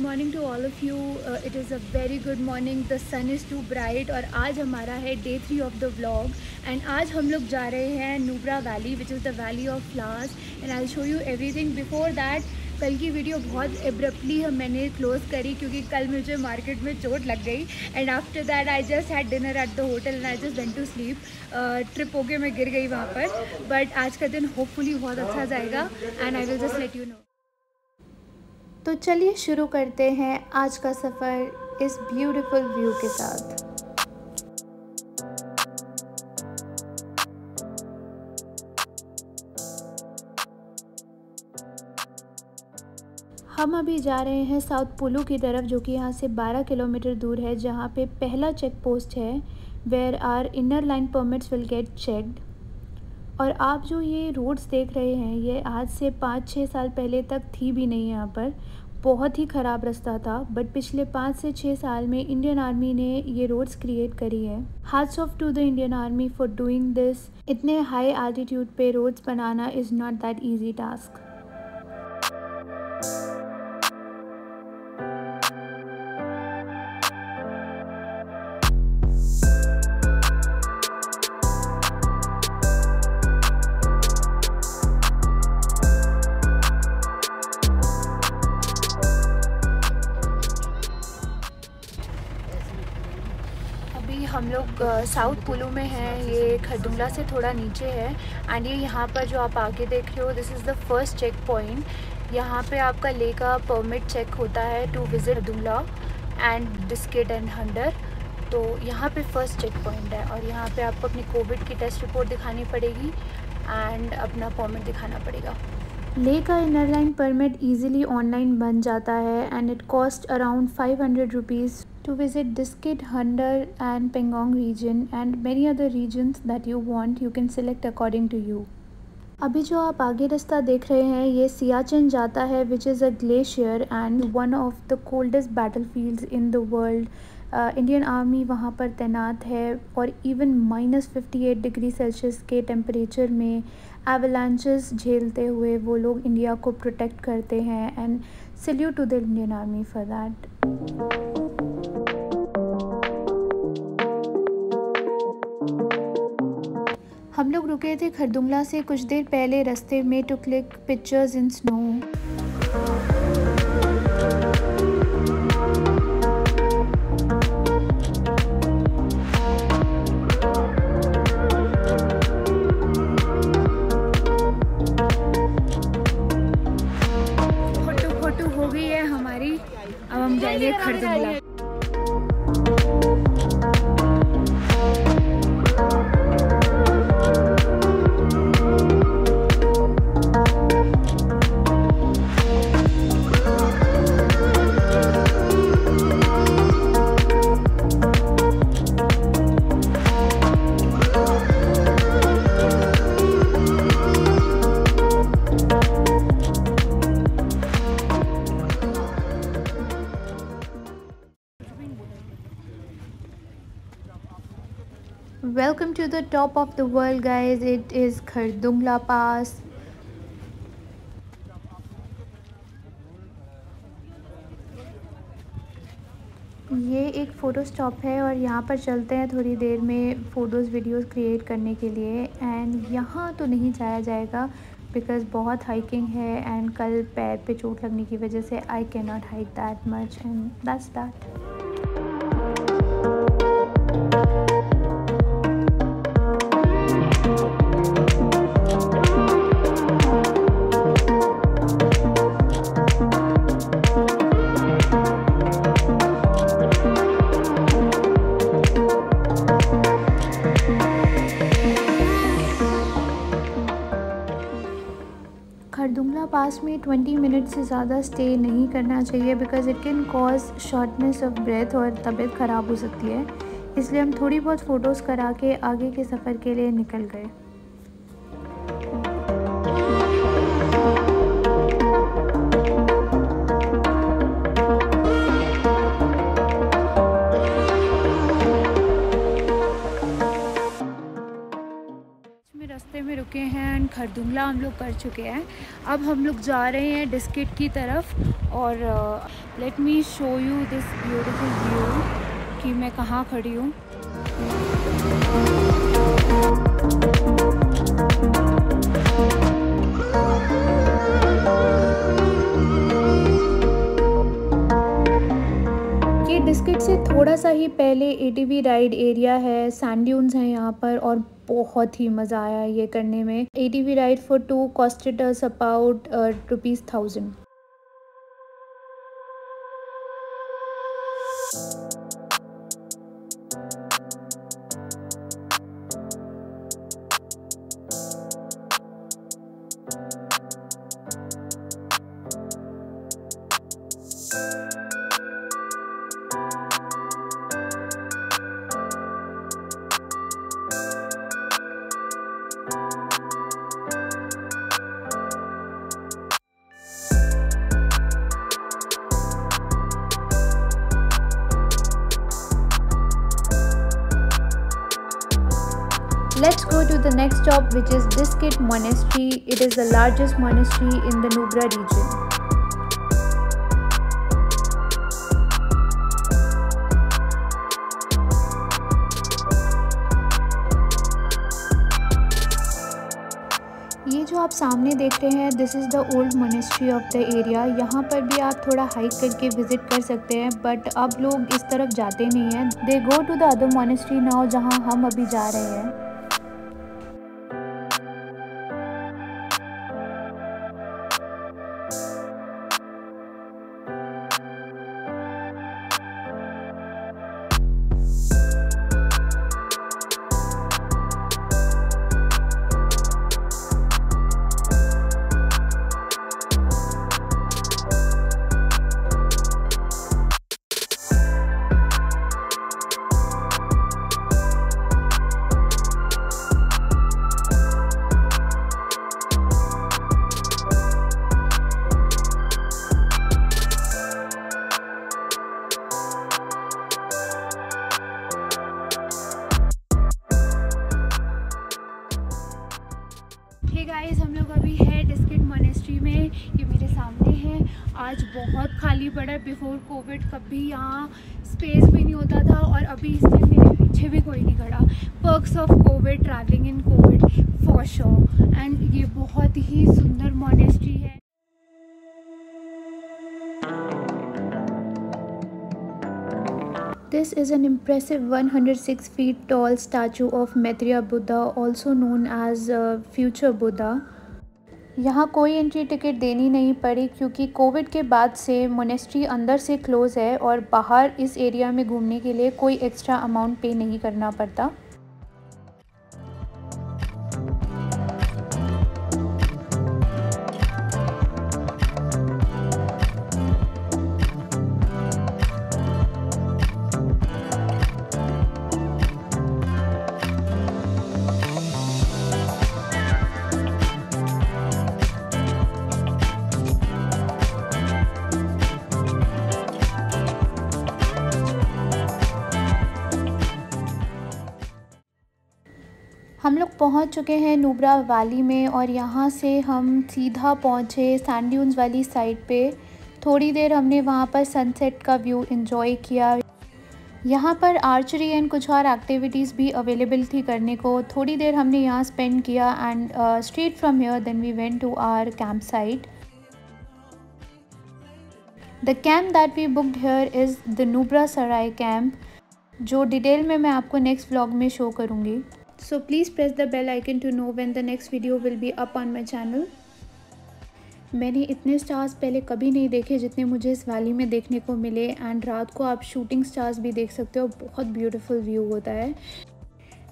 Morning to all of you it is a very good morning the sun is too bright और आज हमारा है day three of the vlog and आज हम लोग जा रहे हैं Nubra valley which is the valley of flowers and I show you everything before that कल की वीडियो बहुत एब्रप्टली मैंने क्लोज़ करी क्योंकि कल मुझे मार्केट में चोट लग गई. And after that I just had dinner at the hotel and I just went to sleep trip होके मैं गिर गई वहाँ पर. बट आज का दिन होपफुली बहुत अच्छा जाएगा. And I will just let you know तो चलिए शुरू करते हैं आज का सफ़र इस ब्यूटीफुल व्यू के साथ। हम अभी जा रहे हैं साउथ पुलू की तरफ़, जो कि यहाँ से 12 किलोमीटर दूर है, जहाँ पे पहला चेक पोस्ट है where our inner line permits will get checked और आप जो ये रोड्स देख रहे हैं, ये आज से पाँच छः साल पहले तक थी भी नहीं यहाँ पर। बहुत ही ख़राब रास्ता था बट पिछले पाँच से छः साल में इंडियन आर्मी ने ये रोड्स क्रिएट करी है। Hats off to the Indian Army for doing this इतने हाई एल्टीट्यूड पे roads banana is not that easy task लोग साउथ पुलू में हैं, ये खरदुंगला से थोड़ा नीचे है। एंड ये यहाँ पर जो आप आगे देख रहे हो this is the first check point यहाँ पे आपका ले का परमिट चेक होता है टू विज़िट दुंगला एंड डिस्केट एंड हंडर तो यहाँ पे फ़र्स्ट चेक पॉइंट है और यहाँ पे आपको अपनी कोविड की टेस्ट रिपोर्ट दिखानी पड़ेगी एंड अपना परमिट दिखाना पड़ेगा। ले का inner line permit easily online बन जाता है and it cost around five hundred rupees to visit Diskit, Hundar and Pengong region and many other regions that you want you can select according to you. अभी जो आप आगे रास्ता देख रहे हैं ये सियाचिन जाता है which is a glacier and one of the coldest battle fields in the world Indian army वहाँ पर तैनात है और even minus fifty eight degree Celsius के टेम्परेचर में एवलांचेस झेलते हुए वो लोग इंडिया को प्रोटेक्ट करते हैं and salute to the Indian Army for that हम लोग रुके थे खरदुंगला से कुछ देर पहले रास्ते में to click pictures in snow photo हो गई है हमारी। अब हम जाएँगे Khardung La. The top of the world, guys. It is Khardungla Pass. ये एक फ़ोटो स्टॉप है और यहाँ पर चलते हैं थोड़ी देर में फ़ोटोज़ वीडियोज़ क्रिएट करने के लिए एंड यहाँ तो नहीं जाया जाएगा बिकॉज़ बहुत हाइकिंग है एंड कल पैर पे चोट लगने की वजह से I can not hike that much and that's that Khardungla में 20 मिनट से ज़्यादा स्टे नहीं करना चाहिए because it can cause shortness of breath और तबीयत ख़राब हो सकती है। इसलिए हम थोड़ी बहुत फ़ोटोज़ करा के आगे के सफ़र के लिए निकल गए। खरदुंगला हम लोग कर चुके हैं। अब हम लोग जा रहे हैं डिस्किट की तरफ़ और let me show you this beautiful view कि मैं कहाँ खड़ी हूँ। थोड़ा सा ही पहले एटीवी राइड एरिया है सैंड हैं यहाँ पर और बहुत ही मज़ा आया ये करने में। ATV ride for two costed about rupees thousand to the next stop which is Diskit Monastery. It is the largest monastery in the Nubra region. ये जो आप सामने देख रहे हैं this is the old monastery of the area यहाँ पर भी आप थोड़ा हाइक करके विज़िट कर सकते हैं बट अब लोग इस तरफ़ जाते नहीं हैं they go to the other monastery now जहाँ हम अभी जा रहे हैं गाइस हम लोग अभी है डिस्किट मोनेस्ट्री में। ये मेरे सामने है। आज बहुत खाली पड़ा बिफोर कोविड कभी यहाँ स्पेस भी नहीं होता था और अभी इस टाइम मेरे पीछे भी कोई नहीं खड़ा। Perks of Covid travelling in Covid for sure and ये बहुत ही सुंदर मोनेस्ट्री है। This is an impressive 106 feet tall statue of Maitreya Buddha also known as uh, Future Buddha. यहाँ कोई एंट्री टिकट देनी नहीं पड़ी क्योंकि कोविड के बाद से मोनेस्ट्री अंदर से क्लोज़ है और बाहर इस एरिया में घूमने के लिए कोई एक्स्ट्रा अमाउंट पे नहीं करना पड़ता पहुँच चुके हैं नुब्रा वैली में और यहाँ से हम सीधा पहुँचे सैंड वाली साइड पे। थोड़ी देर हमने वहाँ पर सनसेट का व्यू इन्जॉय किया। यहाँ पर आर्चरी एंड कुछ और एक्टिविटीज़ भी अवेलेबल थी करने को। थोड़ी देर हमने यहाँ स्पेंड किया and street from here, then we went to our camp site. The camp that we booked here is the Nubra Sarai camp जो डिटेल में मैं आपको नेक्स्ट व्लॉग में शो करूँगी। So, please press the bell icon to know when the next video will be up on my channel. मैंने इतने stars पहले कभी नहीं देखे जितने मुझे इस वैली में देखने को मिले एंड रात को आप शूटिंग स्टार्स भी देख सकते हो, बहुत ब्यूटीफुल व्यू होता है।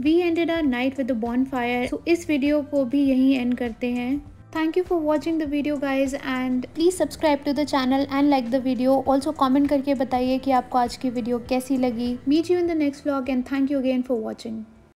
We ended our night with bonfire तो इस वीडियो को भी यहीं एंड करते हैं। Thank you for watching the video guys and please subscribe to the channel and like the video also comment करके बताइए कि आपको आज की वीडियो कैसी लगी। Meet you in the next vlog and thank you again for watching